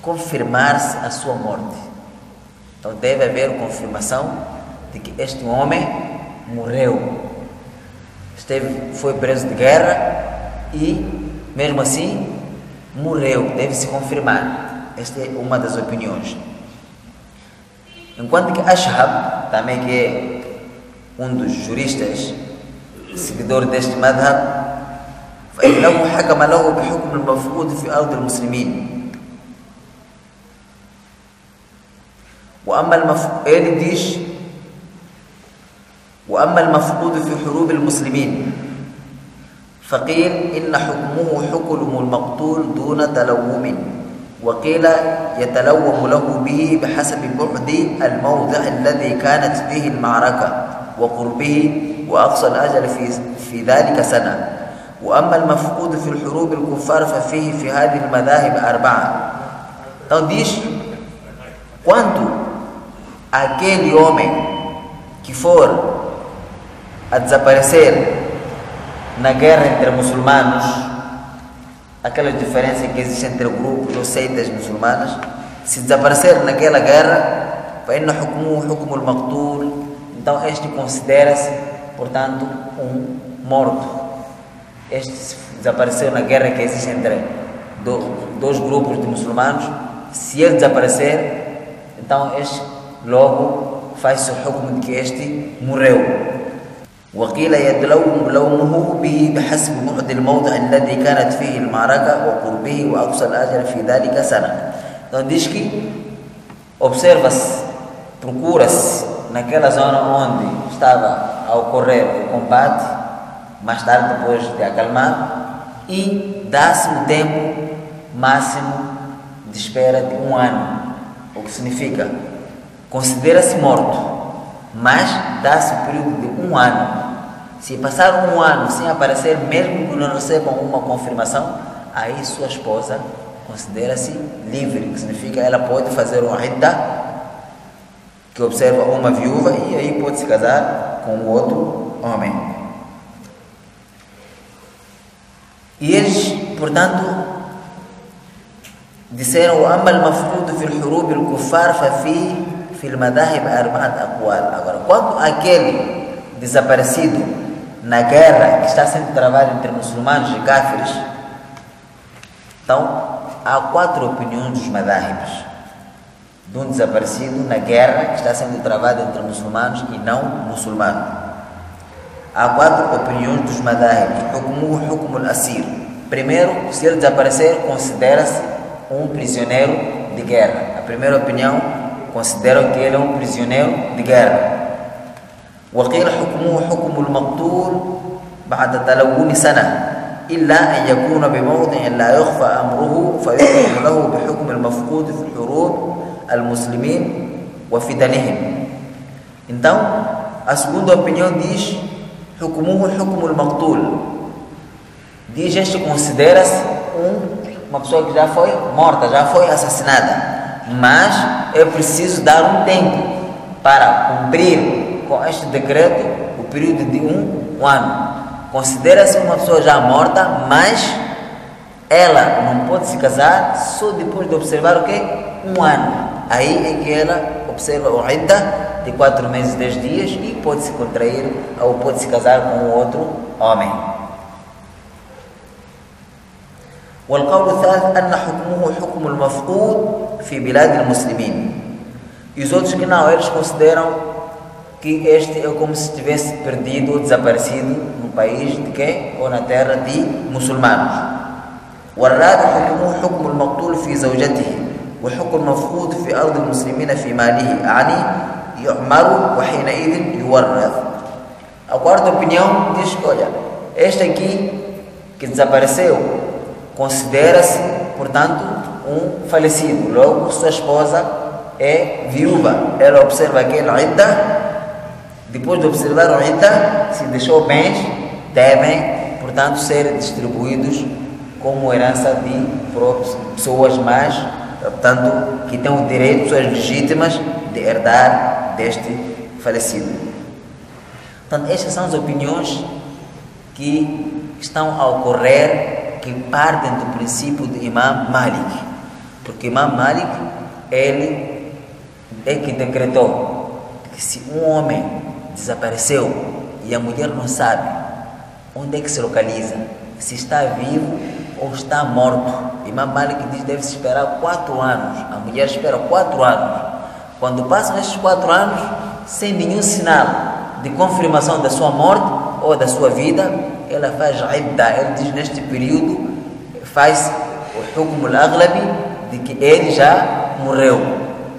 Speaker 1: confirmar-se a sua morte. Então deve haver confirmação de que este homem morreu. Esteve, foi preso de guerra e, mesmo assim, morreu. Deve se confirmar. Esta é uma das opiniões. Enquanto que Ashab, também que é um dos juristas, seguidor deste madhab, فإنه حكم له بحكم المفقود في أرض المسلمين وأما المفقود diz وأما المفقود في حروب المسلمين فقيل إن حكمه حكم المقتول دون تلوم وقيل يتلوم له به بحسب بعد الموضع الذي كانت فيه المعركة وقربه وأقصى الأجل في, في ذلك سنة. وأما المفقود في الحروب الكفار ففيه في هذه المذاهب أربعة. que for a desaparecer na guerra entre muçulmanos, aquela diferença que existe entre grupos ou seitas muçulmanas, se desaparecer naquela guerra, فإن حكمه حكم المقتول, então este considera-se, portanto, um morto. Este desapareceu na guerra que existe entre dois grupos de muçulmanos. Se ele desaparecer, então este logo faz-se o hukum de que este morreu. وقيل يتلوم لومه به بحسب بعد الموضع الذي كانت فيه المعركة وقربه وأقصى الأجل في ذلك سنة. Então diz que observa-se, procura-se naquela zona onde estava a ocorrer o combate, mais tarde depois de acalmar, e dá-se um tempo máximo de espera de um ano, o que significa considera-se morto, mas dá-se um período de um ano. se passar um ano sem aparecer, mesmo que não recebam uma confirmação, aí sua esposa considera-se livre, que significa ela pode fazer um idda, que observa uma viúva, e aí pode se casar com outro homem. E eles, portanto, disseram: "Amma al-mafqud fi al-hurub al-kuffar fa fi fi al-madahib arba'at aqwal". Agora, quando aquele desaparecido na guerra que está sendo travada entre muçulmanos e cáfires, então há quatro opiniões dos madahibs de um desaparecido na guerra que está sendo travada entre muçulmanos e não muçulmanos. Há quatro opiniões dos madahibs. Hukmuhu hukmul asir. Primeiro, se ele desaparecer, considera-se um prisioneiro de guerra. A primeira opinião considera que ele é um prisioneiro de guerra. وقيل حكمه حكم المقتول بعد تلون سنة إلا أن يكون بموضع لا يخفى أمره فيحكم له بحكم المفقود في الحروب المسلمين وفتنهم Então, a segunda opinião diz حكمه حكم المقتول Diz este considera-se um, uma pessoa que já foi morta, já foi assassinada mas é preciso dar um tempo para cumprir com este decreto o período de um, um ano. Considera-se uma pessoa já morta, mas ela não pode se casar só depois de observar o que? Um ano. Aí é que ela observa o idda de quatro meses e dez dias e pode se contrair ou pode se casar com outro homem. والقول الثالث أن حكمه حكم المفقود في بلاد المسلمين. E os outros que não, eles consideram que este é como se tivesse perdido ou desaparecido no país de quem? Ou na terra de muçulmanos. والرابع حكمه حكم المقتول في زوجته وحكم المفقود في أرض المسلمين في ماله يعني يعمر وحينئذ يورث A quarta opinião diz que, olha, este aqui que desapareceu considera-se, portanto, um falecido. Logo, sua esposa é viúva. Ela observa aquele idda depois de observar o Ita, se deixou bens, devem, portanto, serem distribuídos como herança de pessoas mais, portanto, que têm o direito, pessoas legítimas, de herdar deste falecido. Portanto, estas são as opiniões que estão a ocorrer, que partem do princípio de Imam Malik. Porque Imam Malik, ele é que decretou que se um homem desapareceu e a mulher não sabe onde é que se localiza, se está vivo ou está morto. Imam Malik diz que deve-se esperar quatro anos. A mulher espera quatro anos. Quando passam estes quatro anos, sem nenhum sinal de confirmação da sua morte ou da sua vida, ela faz idda. Ele diz neste período, faz o hukm al-aghlabi de que ele já morreu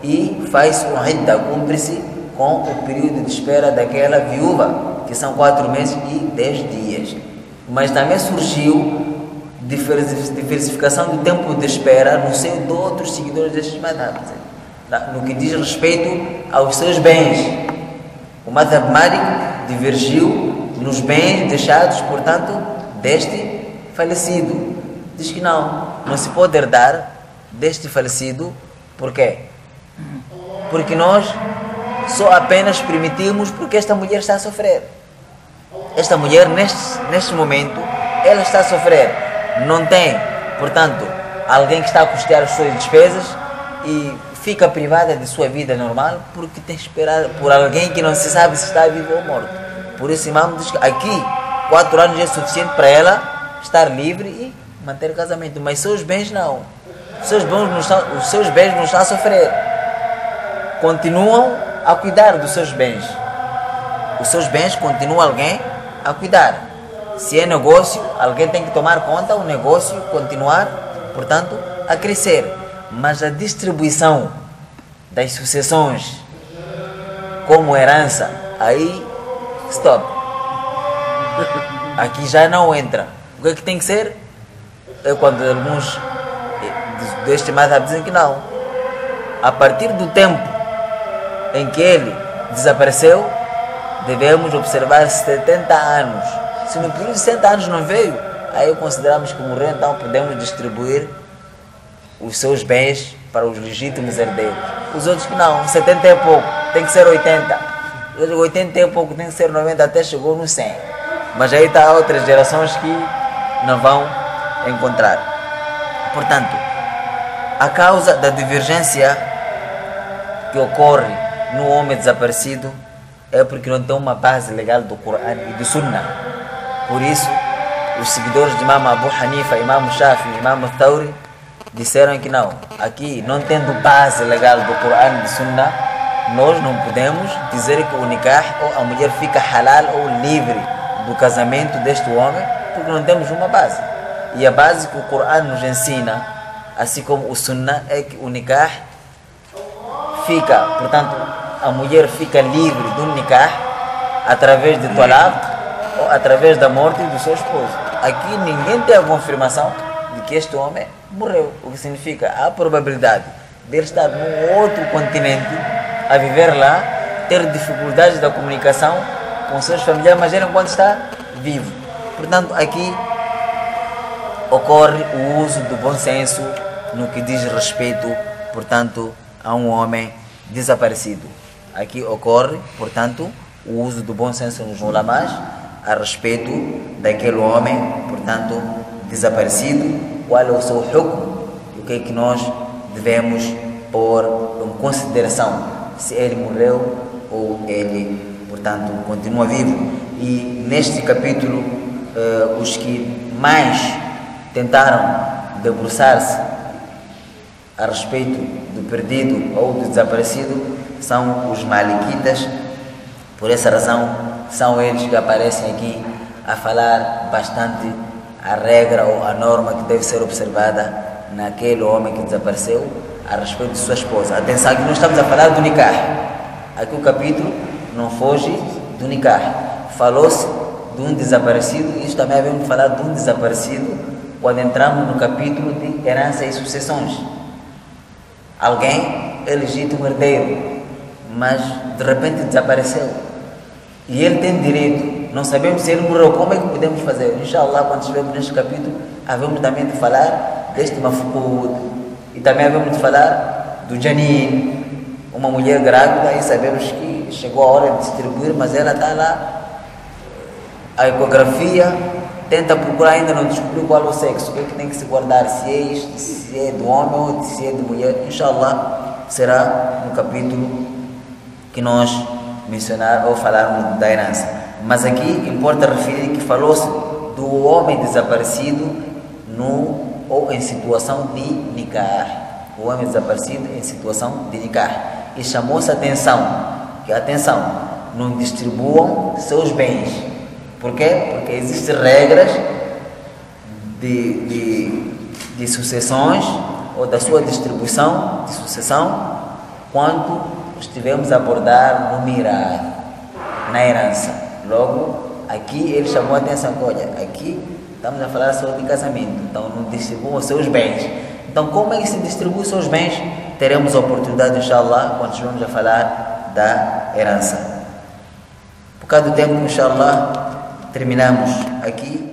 Speaker 1: e faz o idda, cumpre-se com o período de espera daquela viúva, que são quatro meses e dez dias. Mas também surgiu diversificação do tempo de espera no seio de outros seguidores destes madhabs, no que diz respeito aos seus bens. O madhab Malik divergiu nos bens deixados, portanto, deste falecido. Diz que não, não se pode herdar deste falecido, por quê? Porque nós só apenas permitimos porque esta mulher está a sofrer. Esta mulher, neste, neste momento, ela está a sofrer. Não tem, portanto, alguém que está a custear as suas despesas e fica privada de sua vida normal porque tem esperado por alguém que não se sabe se está vivo ou morto. Por isso, Imam diz que aqui, quatro anos é suficiente para ela estar livre e manter o casamento, mas seus bens não. Os seus bens não estão, os seus bens não estão a sofrer. Continuam a cuidar dos seus bens. Os seus bens continua alguém a cuidar. Se é negócio, alguém tem que tomar conta, o negócio continuar, portanto, a crescer. Mas a distribuição das sucessões como herança, aí, stop. Aqui já não entra. O que é que tem que ser? É quando alguns deste mais dizem que não. A partir do tempo em que ele desapareceu, devemos observar 70 anos. Se no período de 60 anos não veio, aí consideramos que morreu, então podemos distribuir os seus bens para os legítimos herdeiros. Os outros que não, 70 é pouco, tem que ser 80. 80 é pouco, tem que ser 90, até chegou no 100. Mas aí está outras gerações que não vão encontrar. Portanto, a causa da divergência que ocorre no homem desaparecido é porque não tem uma base legal do Corão e do Sunnah. Por isso, os seguidores de Imam Abu Hanifa, Imam Shafi, Imam Thauri disseram que não, aqui não tendo base legal do Corão e do Sunnah, nós não podemos dizer que o nikah ou a mulher fica halal ou livre do casamento deste homem, porque não temos uma base. E a base que o Corão nos ensina, assim como o Sunnah, é que o nikah fica, portanto, a mulher fica livre do nikah através de talaq ou através da morte do seu esposo. Aqui ninguém tem a confirmação de que este homem morreu, o que significa a probabilidade de ele estar num outro continente a viver lá, ter dificuldades da comunicação com seus familiares, mas ele enquanto está vivo. Portanto, aqui ocorre o uso do bom senso no que diz respeito, portanto, a um homem desaparecido. Aqui ocorre, portanto, o uso do bom senso nos ulamás a respeito daquele homem, portanto, desaparecido, qual é o seu hukm, o que é que nós devemos pôr em consideração, se ele morreu ou ele, portanto, continua vivo. E neste capítulo, uh, os que mais tentaram debruçar-se a respeito do perdido ou do desaparecido são os maliquitas. Por essa razão, são eles que aparecem aqui a falar bastante a regra ou a norma que deve ser observada naquele homem que desapareceu a respeito de sua esposa. Atenção que nós estamos a falar do nikah. Aqui o capítulo não foge do nikah. Falou-se de um desaparecido, e isso também havemos falar de um desaparecido quando entramos no capítulo de herança e sucessões. Alguém é legítimo herdeiro, mas de repente desapareceu. E ele tem direito não sabemos se ele morreu, como é que podemos fazer? Inshallah, quando estivermos neste capítulo, havemos também de falar deste Mafqud e também havemos de falar do Janin, uma mulher grávida e sabemos que chegou a hora de distribuir, mas ela está lá. A ecografia tenta procurar, ainda não descobriu qual é o sexo, o que, é que tem que se guardar, se é isto, se é do homem ou se é de mulher. Inshallah, será no capítulo que nós mencionar ou falarmos da herança. Mas aqui importa referir que falou-se do homem desaparecido no ou em situação de nikah. O homem desaparecido em situação de nikah. E chamou-se atenção, que atenção, não distribuam seus bens. Por quê? Porque existem regras de, de, de sucessões ou da sua distribuição de sucessão quando estivemos a abordar no mirar, na herança. Logo, aqui ele chamou a atenção olha, aqui estamos a falar de casamento, então não distribuam os seus bens. Então, como é que se distribui os seus bens? Teremos a oportunidade, inshallah, quando estivermos a falar da herança. Por causa do tempo, inshallah, terminamos aqui.